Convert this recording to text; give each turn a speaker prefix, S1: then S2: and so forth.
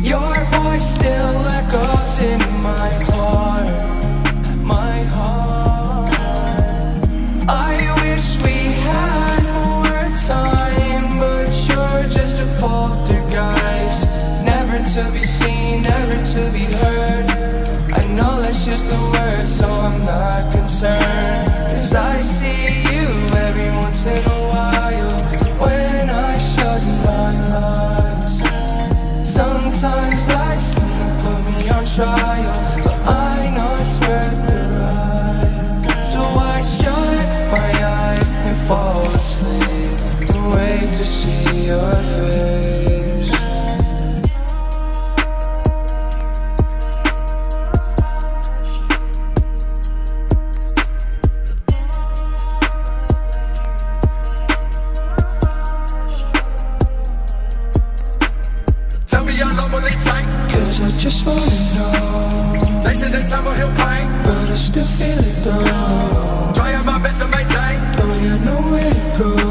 S1: Your voice still trial, but I know it's worth the ride. So I shut my eyes and fall asleep and wait to see your face.
S2: Tell me how long will it take?
S1: Cause I just wanna know,
S2: They said that time will heal pain.
S1: but I still feel it though.
S2: Trying my best to maintain.
S1: Don't got oh, nowhere to go.
S2: Sit